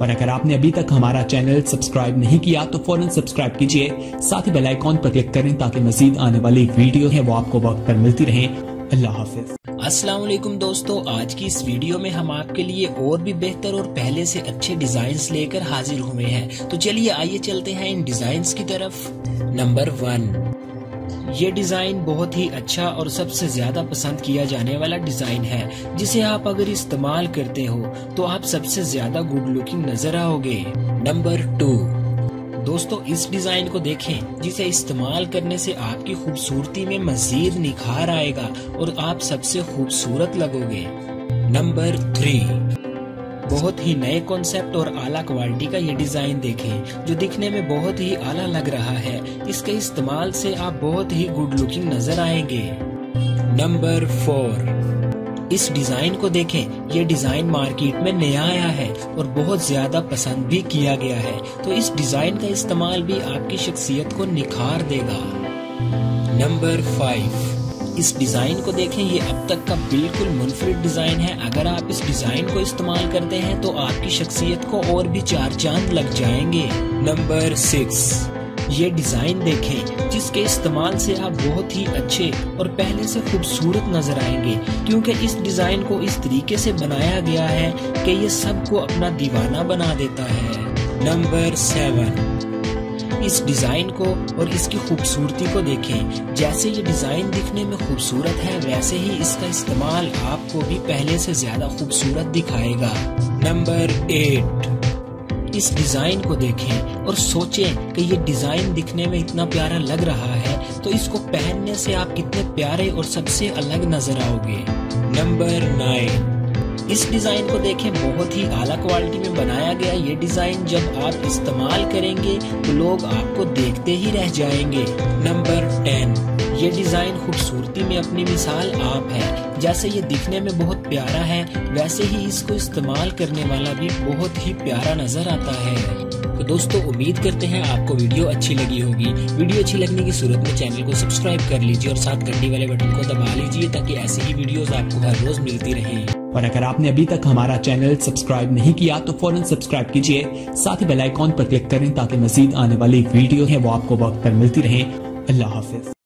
और अगर आपने अभी तक हमारा चैनल सब्सक्राइब नहीं किया तो फ़ौरन सब्सक्राइब कीजिए। साथ ही बेल आइकॉन पर क्लिक करें ताकि मजीद आने वाली वीडियो है, वो आपको वक्त पर मिलती रहे। अल्लाह हाफिज। अस्सलाम वालेकुम दोस्तों, आज की इस वीडियो में हम आपके लिए और भी बेहतर और पहले से अच्छे डिज़ाइन लेकर हाजिर हुए हैं। तो चलिए, आइए चलते हैं इन डिज़ाइन की तरफ़। नंबर वन ये डिज़ाइन बहुत ही अच्छा और सबसे ज़्यादा पसंद किया जाने वाला डिज़ाइन है, जिसे आप अगर इस्तेमाल करते हो तो आप सबसे ज़्यादा गुड लुकिंग नज़र आओगे। नंबर टू दोस्तों, इस डिज़ाइन को देखें, जिसे इस्तेमाल करने से आपकी खूबसूरती में मजीद निखार आएगा और आप सबसे खूबसूरत लगोगे। नंबर थ्री बहुत ही नए कॉन्सेप्ट और आला क्वालिटी का ये डिज़ाइन देखें, जो दिखने में बहुत ही आला लग रहा है। इसके इस्तेमाल से आप बहुत ही गुड लुकिंग नज़र आएँगे। नंबर फोर इस डिज़ाइन को देखें, ये डिज़ाइन मार्केट में नया आया है और बहुत ज़्यादा पसंद भी किया गया है। तो इस डिज़ाइन का इस्तेमाल भी आपकी शख्सियत को निखार देगा। नंबर फाइव इस डिज़ाइन को देखें, ये अब तक का बिल्कुल मुनफरद डिज़ाइन है। अगर आप इस डिज़ाइन को इस्तेमाल करते हैं तो आपकी शख्सियत को और भी चार चाँद लग जाएँगे। नंबर सिक्स, ये डिज़ाइन देखें, जिसके इस्तेमाल से आप बहुत ही अच्छे और पहले से खूबसूरत नज़र आएँगे। क्योंकि इस डिज़ाइन को इस तरीके से बनाया गया है कि ये सबको अपना दीवाना बना देता है। नंबर सेवन इस डिज़ाइन को और इसकी खूबसूरती को देखें। जैसे ये डिज़ाइन दिखने में खूबसूरत है, वैसे ही इसका इस्तेमाल आपको भी पहले से ज़्यादा खूबसूरत दिखाएगा। नंबर एट इस डिज़ाइन को देखें और सोचें कि ये डिज़ाइन दिखने में इतना प्यारा लग रहा है तो इसको पहनने से आप कितने प्यारे और सबसे अलग नज़र आओगे। नंबर नाइन इस डिज़ाइन को देखें, बहुत ही आला क्वालिटी में बनाया गया ये डिज़ाइन। जब आप इस्तेमाल करेंगे तो लोग आपको देखते ही रह जाएँगे। नंबर टेन, ये डिज़ाइन खूबसूरती में अपनी मिसाल आप है। जैसे ये दिखने में बहुत प्यारा है, वैसे ही इसको इस्तेमाल करने वाला भी बहुत ही प्यारा नज़र आता है। तो दोस्तों, उम्मीद करते हैं आपको वीडियो अच्छी लगी होगी। वीडियो अच्छी लगने की सूरत में चैनल को सब्सक्राइब कर लीजिए और साथ घंटी वाले बटन को दबा लीजिए, ताकि ऐसी ही वीडियोस आपको हर रोज मिलती रहे। और अगर आपने अभी तक हमारा चैनल सब्सक्राइब नहीं किया तो फ़ौरन सब्सक्राइब कीजिए। साथ ही बेल आइकॉन पर क्लिक करें ताकि मजीद आने वाली वीडियो है, वो आपको वक्त पर मिलती रहे। अल्लाह हाफिज।